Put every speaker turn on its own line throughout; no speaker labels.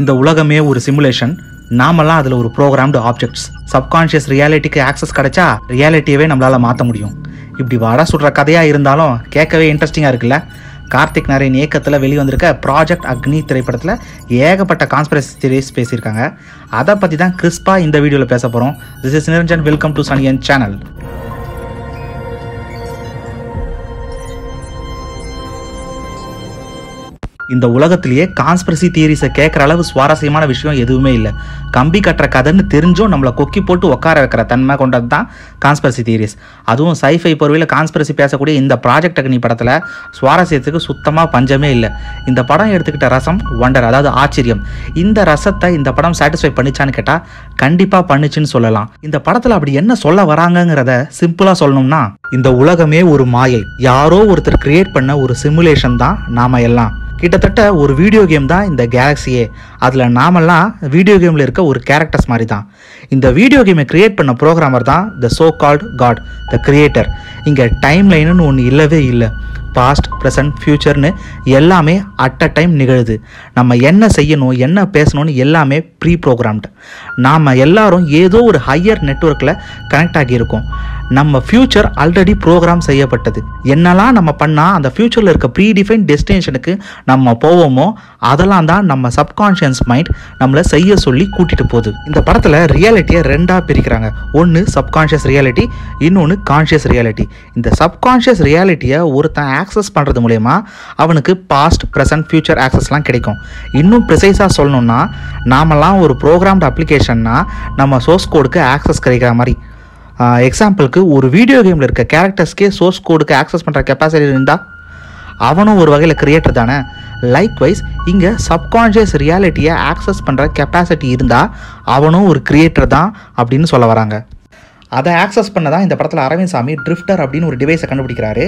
இந்த உலகமே ஒரு சிமுலேஷன் நாமெல்லாம் அதில் ஒரு ப்ரோக்ராம்டு ஆப்ஜெக்ட்ஸ் சப்கான்ஷியஸ் ரியாலிட்டிக்கு ஆக்சஸ் கிடைச்சா ரியாலிட்டியவே நம்மளால் மாற்ற முடியும். இப்படி வட சுடுற கதையாக இருந்தாலும் கேட்கவே இன்ட்ரெஸ்டிங்காக இருக்குல்ல? கார்த்திக் நாராயண் இயக்கத்தில் வெளிவந்திருக்க ப்ராஜெக்ட் அக்னி திரைப்படத்தில் ஏகப்பட்ட கான்ஸ்பிரசி தியரிஸ் பேசியிருக்காங்க. அதை பற்றி தான் கிறிஸ்பாக இந்த வீடியோவில் பேச போகிறோம் this is Niranjan welcome to Saniyan channel இந்த உலகத்திலேயே கான்ஸ்பிரசி தியரிஸை கேட்குற அளவு சுவாரஸ்யமான விஷயம் எதுவுமே இல்லை. கம்பி கட்டுற கதைன்னு தெரிஞ்சும் நம்மளை கொக்கி போட்டு உட்கார வைக்கிற தன்மை கொண்டது தான் கான்ஸ்பிரசி தியரிஸ் அதுவும் சைஃபை பொறுவையில் கான்ஸ்பிரசி பேசக்கூடிய இந்த ப்ராஜெக்ட் அக்னி படத்தில் சுவாரஸ்யத்துக்கு சுத்தமாக பஞ்சமே இல்லை. இந்த படம் எடுத்துக்கிட்ட ரசம் ஒண்டர் அதாவது ஆச்சரியம். இந்த ரசத்தை இந்த படம் சாட்டிஸ்ஃபை பண்ணிச்சான்னு கேட்டால் கண்டிப்பாக பண்ணுச்சுன்னு சொல்லலாம். இந்த படத்தில் அப்படி என்ன சொல்ல வராங்கங்கிறத சிம்பிளாக சொல்லணும்னா இந்த உலகமே ஒரு மாயை. யாரோ ஒருத்தர் கிரியேட் பண்ண ஒரு சிமுலேஷன் தான் நாம எல்லாம். கிட்டத்தட்ட ஒரு வீடியோ கேம் தான் இந்த கேலக்ஸியே அதில் நாமெல்லாம் வீடியோ கேமில் இருக்க ஒரு கேரக்டர்ஸ் மாதிரி தான் இந்த வீடியோ கேமை கிரியேட் பண்ண ப்ரோக்ராமர் தான் the so called god the creator இங்கே டைம் லைனுன்னு ஒன்று இல்லவே இல்லை. பாஸ்ட் ப்ரெசன்ட் ஃப்யூச்சர்னு எல்லாமே அட் அ டைம் நிகழுது. நம்ம என்ன செய்யணும் என்ன பேசணும்னு எல்லாமே ப்ரீ ப்ரோக்ராம்டு நாம் எல்லாரும் ஏதோ ஒரு ஹையர் நெட்ஒர்க்கில் கனெக்ட் ஆகியிருக்கோம். நம்ம ஃப்யூச்சர் ஆல்ரெடி ப்ரோக்ராம் செய்யப்பட்டது. என்னெல்லாம் நம்ம பண்ணால் அந்த ஃப்யூச்சரில் இருக்க ப்ரீ டிஃபைன் டெஸ்டினேஷனுக்கு நம்ம போவோமோ அதெல்லாம் தான் நம்ம சப்கான்ஷியஸ் மைண்ட் நம்மளை செய்ய சொல்லி கூட்டிகிட்டு போகுது. இந்த படத்தில் ரியாலிட்டியை ரெண்டாக பிரிக்கிறாங்க. ஒன்று சப்கான்ஷியஸ் ரியாலிட்டி இன்னொன்று கான்ஷியஸ் ரியாலிட்டி இந்த சப்கான்ஷியஸ் ரியாலிட்டியை ஒருத்தன் ஆக்சஸ் பண்ணுறது மூலயமா அவனுக்கு பாஸ்ட் ப்ரெசன்ட் ஃப்யூச்சர் ஆக்சஸ்லாம் கிடைக்கும். இன்னும் ப்ரிசைஸாக சொல்லணும்னா நாமெல்லாம் ஒரு ப்ரோக்ராம்டு அப்ளிகேஷன்னா நம்ம சோர்ஸ் கோடுக்கு ஆக்சஸ் கிடைக்கிற மாதிரி. எக்ஸாம்பிளுக்கு ஒரு வீடியோ கேமில் இருக்க கேரக்டர்ஸ்க்கே சோர்ஸ் கோடுக்கு ஆக்சஸ் பண்ணுற கெப்பாசிட்டி இருந்தால் அவனும் ஒரு வகையில் கிரியேட்டர் தானே. லைக்வைஸ் இங்கே சப்கான்ஷியஸ் ரியாலிட்டியை ஆக்சஸ் பண்ணுற கெப்பாசிட்டி இருந்தால் அவனும் ஒரு கிரியேட்டர் தான் அப்படின்னு சொல்ல வராங்க. அதை ஆக்சஸ் பண்ண தான் இந்த படத்தில் அரவிந்த் சாமி ட்ரிஃப்டர் அப்படின்னு ஒரு டிவைஸை கண்டுபிடிக்கிறாரு.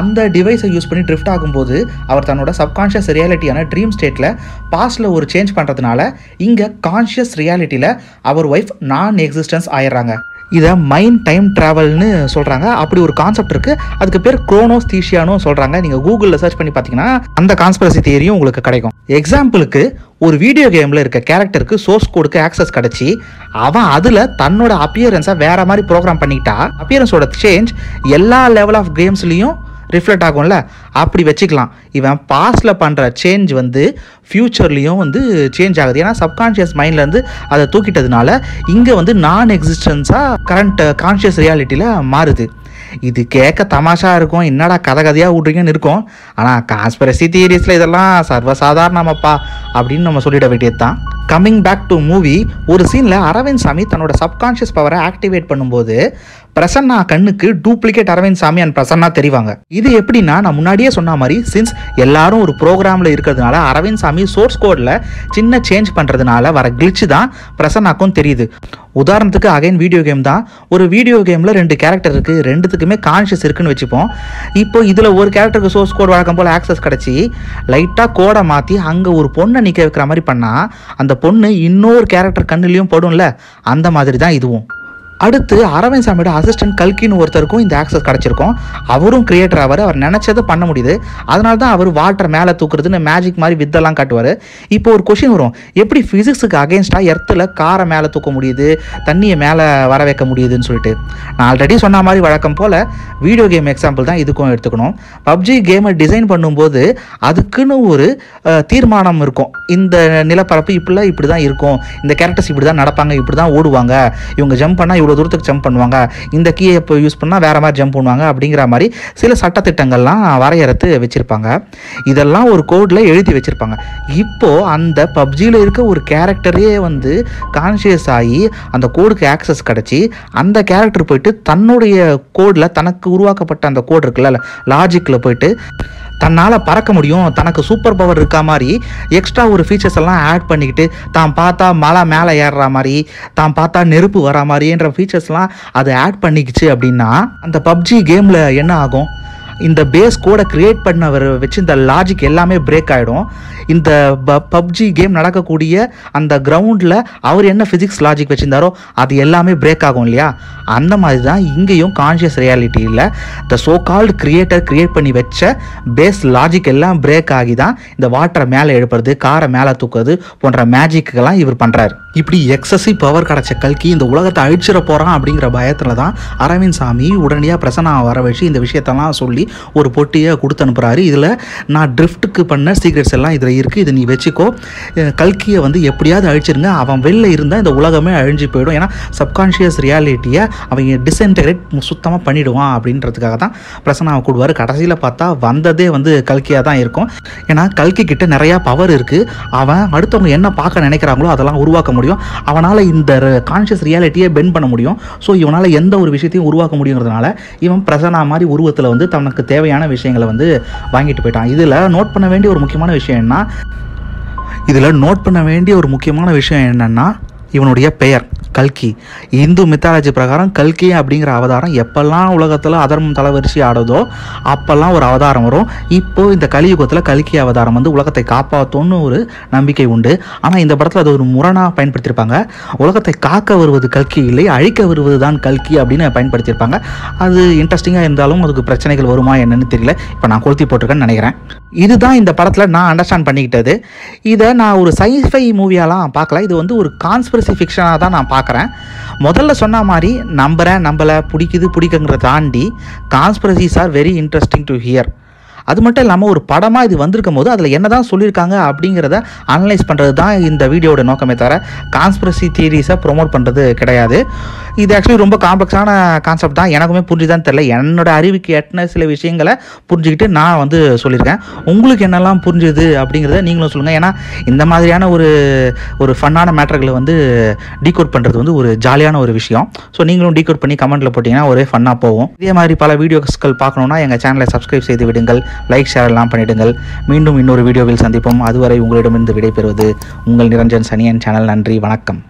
அந்த டிவைஸை யூஸ் பண்ணி ட்ரிஃப்ட் ஆகும்போது அவர் தன்னோட சப்கான்ஷியஸ் ரியாலிட்டியான ட்ரீம் ஸ்டேட்டில் பாஸ்டில் ஒரு சேஞ்ச் பண்ணுறதுனால இங்கே கான்ஷியஸ் ரியாலிட்டியில் அவர் ஒய்ஃப் நான் எக்ஸிஸ்டன்ஸ் ஆயிடுறாங்க. இதை மைண்ட் டைம் ட்ராவல்னு சொல்கிறாங்க அப்படி ஒரு கான்செப்ட் இருக்குது அதுக்கு பேர் குரோனோஸ் தீஷியானும் சொல்கிறாங்க நீங்கள் கூகுளில் சர்ச் பண்ணி பார்த்தீங்கன்னா அந்த கான்ஸ்பிரசி தியரியும் உங்களுக்கு கிடைக்கும். எக்ஸாம்பிளுக்கு ஒரு வீடியோ கேமில் இருக்க கேரக்டருக்கு சோர்ஸ் கோடுக்கு ஆக்சஸ் கிடச்சி அவன் அதில் தன்னோட அப்பியரன்ஸை வேற மாதிரி ப்ரோக்ராம் பண்ணிக்கிட்டா அப்பியரன்ஸோட சேஞ்ச் எல்லா லெவல் ஆஃப் கேம்ஸ்லேயும் ரிஃப்ளெக்ட் ஆகும்ல? அப்படி வச்சுக்கலாம். இவன் பாஸ்டில் பண்ணுற சேஞ்ச் வந்து ஃப்யூச்சர்லேயும் வந்து சேஞ்ச் ஆகுது. ஏன்னா சப்கான்ஷியஸ் மைண்ட்லேருந்து அதை தூக்கிட்டதுனால இங்கே வந்து நான் எக்ஸிஸ்டன்ஸாக கரண்ட் கான்ஷியஸ் ரியாலிட்டியில் மாறுது. இது கேட்க தமாஷா இருக்கும். என்னடா கதை கதையாக விட்றீங்கன்னு இருக்கும். ஆனால் கான்ஸ்பிரசி தியரிஸில் இதெல்லாம் சர்வசாதாரணமாப்பா அப்படின்னு நம்ம சொல்லிட வேண்டியது தான் கம்மிங் பேக் டு மூவி ஒரு சீனில் அரவிந்த் சாமி தன்னோட சப்கான்ஷியஸ் பவரை ஆக்டிவேட் பண்ணும்போது பிரசன்னா கண்ணுக்கு டூப்ளிகேட் அரவிந்த் சாமி அண்ட் பிரசன்னா தெரிவாங்க. இது எப்படின்னா நான் முன்னாடியே சொன்ன மாதிரி சின்ஸ் எல்லாரும் ஒரு ப்ரோக்ராமில் இருக்கிறதுனால அரவிந்த் சாமி சோர்ஸ் கோடில் சின்ன சேஞ்ச் பண்ணுறதுனால வர கிளிச்சு தான் பிரசன்னாக்கும் தெரியுது. உதாரணத்துக்கு அகைன் வீடியோ கேம் தான். ஒரு வீடியோ கேமில் ரெண்டு கேரக்டர் இருக்குது ரெண்டுத்துக்குமே கான்ஷியஸ் இருக்குன்னு வச்சுப்போம். இப்போ இதில் ஒரு கேரக்டருக்கு சோர்ஸ் கோட் வழக்கம் போல் ஆக்சஸ் கிடச்சி லைட்டாக கோடை மாற்றி அங்கே ஒரு பொண்ணை நிற்க வைக்கிற மாதிரி பண்ணால் அந்த பொண்ணு இன்னொரு கேரக்டர் கண்ணுலேயும் படும்ல அந்த மாதிரி தான் இதுவும். அடுத்து அரவிந்த் சாமியோட அசிஸ்டன்ட் கல்கின்னு ஒருத்தருக்கும் இந்த ஆக்சஸ் கிடச்சிருக்கும். அவரும் கிரியேட்டர் ஆவார். அவர் நினச்சதை பண்ண முடியுது. அதனால தான் அவர் வாட்டர் மேலே தூக்குறதுன்னு மேஜிக் மாதிரி வித்தெல்லாம் காட்டுவார். இப்போ ஒரு கொஷின் வரும். எப்படி ஃபிசிக்ஸுக்கு அகேன்ஸ்டாக எர்த்தில் காரை மேலே தூக்க முடியுது? தண்ணியை மேலே வர வைக்க முடியுதுன்னு சொல்லிட்டு. நான் ஆல்ரெடி சொன்ன மாதிரி வழக்கம் போல் வீடியோ கேம் எக்ஸாம்பிள் தான் இதுக்கும் எடுத்துக்கணும். பப்ஜி கேமை டிசைன் பண்ணும்போது அதுக்குன்னு ஒரு தீர்மானம் இருக்கும். இந்த நிலப்பரப்பு இப்படிலாம் இப்படி தான் இருக்கும். இந்த கேரக்டர்ஸ் இப்படி தான் நடப்பாங்க இப்படி தான் ஓடுவாங்க. இவங்க ஜம்ப் பண்ணால் இவ்வளோ தூரத்துக்கு ஜம்ப் பண்ணுவாங்க. இந்த கீயை இப்போ யூஸ் பண்ணால் வேற மாதிரி ஜம்ப் பண்ணுவாங்க அப்படிங்கிற மாதிரி சில சட்டத்திட்டங்கள்லாம் வரையறுத்து வச்சுருப்பாங்க. இதெல்லாம் ஒரு கோடில் எழுதி வச்சுருப்பாங்க. இப்போது அந்த பப்ஜியில் இருக்க ஒரு கேரக்டரே வந்து கான்ஷியஸ் ஆகி அந்த கோடுக்கு ஆக்சஸ் கிடச்சி அந்த கேரக்டர் போயிட்டு தன்னுடைய கோடில் தனக்கு உருவாக்கப்பட்ட அந்த கோடு இருக்குல்ல லாஜிக்கில் போயிட்டு தன்னால் பறக்க முடியும். தனக்கு சூப்பர் பவர் இருக்கா மாதிரி எக்ஸ்ட்ரா ஒரு ஃபீச்சர்ஸ் எல்லாம் ஆட் பண்ணிக்கிட்டு தான் பார்த்தா மலை மேலே ஏறுற மாதிரி தான் பார்த்தா நெருப்பு வர மாதிரின்ற ஃபீச்சர்ஸ்லாம் அதை ஆட் பண்ணிக்கிச்சு அப்படின்னா அந்த பப்ஜி கேமில் என்ன ஆகும்? இந்த பேஸ் கோடை கிரியேட் பண்ணவர் வச்சு இந்த லாஜிக் எல்லாமே பிரேக் ஆகிடும் இந்த பப்ஜி கேம் நடக்கக்கூடிய அந்த கிரவுண்டில் அவர் என்ன ஃபிசிக்ஸ் லாஜிக் வச்சுருந்தாரோ அது எல்லாமே பிரேக் ஆகும் இல்லையா? அந்த மாதிரி தான் இங்கேயும் conscious ரியாலிட்டியில் the so called creator create பண்ணி வச்ச பேஸ் லாஜிக் எல்லாம் பிரேக் ஆகி தான் இந்த வாட்டரை மேலே எழுப்புறது காரை மேலே தூக்குறது போன்ற மேஜிக்கெல்லாம் இவர் பண்ணுறாரு இப்படி எக்ஸசிவ் பவர் கிடச்ச கல்கி இந்த உலகத்தை அழிச்சிட போகிறான் அப்படிங்கிற பயத்தில் தான் அரவிந்த் சாமி உடனடியாக பிரசனா வர வச்சு இந்த விஷயத்தெல்லாம் சொல்லி ஒரு பொட்டியை கொடுத்து அனுப்புகிறாரு இதில் நான் ட்ரிஃப்ட்டுக்கு பண்ண சீக்ரெட்ஸ் எல்லாம் இதில் இருக்குது இதை நீ வச்சுக்கோ. கல்கியை வந்து எப்படியாவது அழிச்சிருங்க. அவன் வெளில இருந்தால் இந்த உலகமே அழிஞ்சு போயிடும். ஏன்னா சப்கான்ஷியஸ் ரியாலிட்டியை அவங்க டிஸ்இன்டகிரேட் சுத்தமாக பண்ணிடுவான் அப்படின்றதுக்காக தான் பிரசனாவை கூடுவார். கடைசியில் பார்த்தா வந்ததே வந்து கல்கியாக தான் இருக்கும். ஏன்னா கல்கி கிட்ட நிறையா பவர் இருக்குது அவன் அடுத்தவங்க என்ன பார்க்க நினைக்கிறாங்களோ அதெல்லாம் உருவாக்க முடியும். அவனால் இந்த கான்ஷியஸ் ரியாலிட்டியை பெண்ட் பண்ண முடியும். ஸோ இவனால் எந்த ஒரு விஷயத்தையும் உருவாக்க முடியுங்கிறதுனால இவன் பிரசனா மாதிரி உருவத்தில் வந்து தனக்கு தேவையான விஷயங்களை வந்து வாங்கிட்டு போயிட்டான். இதில் நோட் பண்ண வேண்டிய ஒரு முக்கியமான விஷயம் என்ன? இதில் நோட் பண்ண வேண்டிய ஒரு முக்கியமான விஷயம் என்னென்னா இவனுடைய பெயர். கல்கி. இந்து மித்தாலஜி பிரகாரம் கல்கி அப்படிங்கிற அவதாரம் எப்பெல்லாம் உலகத்தில் அதர்மம் தலைவரிசி ஆடுதோ அப்போல்லாம் ஒரு அவதாரம் வரும். இப்போ இந்த கலியுகத்தில் கல்கி அவதாரம் வந்து உலகத்தை காப்பாற்றும்னு ஒரு நம்பிக்கை உண்டு. ஆனால் இந்த படத்தில் அது ஒரு முரணாக பயன்படுத்தியிருப்பாங்க. உலகத்தை காக்க வருவது கல்கி இல்லை அழிக்க வருவது தான் கல்கி அப்படின்னு பயன்படுத்தியிருப்பாங்க. அது இன்ட்ரெஸ்டிங்காக இருந்தாலும் அதுக்கு பிரச்சனைகள் வருமா என்னன்னு தெரியல. இப்போ நான் கொளுத்தி போட்டிருக்கேன்னு நினைக்கிறேன். இதுதான் இந்த படத்தில் நான் அண்டர்ஸ்டாண்ட் பண்ணிக்கிட்டது. இதை நான் ஒரு சைஃபை மூவியாலாம் பார்க்கல. இது வந்து ஒரு கான்ஸ்பிரசி ஃபிக்ஷனாக தான் நான் பார்க்குறேன். முதல்ல சொன்ன மாதிரி நம்புகிறேன் நம்பலை பிடிக்குது பிடிக்குங்கிறத தாண்டி conspiracies are very interesting to hear அது மட்டும் இல்லாமல் ஒரு படமாக இது வந்திருக்கும் போது அதில் என்ன தான் சொல்லியிருக்காங்க அப்படிங்கிறத அனலைஸ் பண்ணுறது தான் இந்த வீடியோட நோக்கமே தவிர கான்ஸ்பிரசி தியரிஸை ப்ரொமோட் பண்ணுறது கிடையாது. இது ஆக்சுவலி ரொம்ப காம்ப்ளெக்ஸான கான்செப்ட் தான். எனக்குமே புரிஞ்சுதான் தெரியல. என்னோட அறிவுக்கு எட்டின சில விஷயங்களை புரிஞ்சுக்கிட்டு நான் வந்து சொல்லியிருக்கேன். உங்களுக்கு என்னெல்லாம் புரிஞ்சுது அப்படிங்கிறத நீங்களும் சொல்லுங்கள் ஏன்னா இந்த மாதிரியான ஒரு ஒரு ஃபன்னான மேட்டர்களை வந்து டீகோட் பண்ணுறது வந்து ஒரு ஜாலியான ஒரு விஷயம். ஸோ நீங்களும் டீகோட் பண்ணி கமெண்ட்டில் போட்டிங்கன்னா ஒரே ஃபன்னாக போகும். இதே மாதிரி பல வீடியோஸ்கள் பார்க்கணுன்னா எங்கள் சேனலை சப்ஸ்கிரைப் செய்து விடுங்கள். லைக் ஷேர் எல்லாம் பண்ணிடுங்கள். மீண்டும் இன்னொரு வீடியோவில் சந்திப்போம். அதுவரை உங்களிடமிருந்து விடைபெறுவது உங்கள் நிரஞ்சன் சனியன் சேனல். நன்றி. வணக்கம்.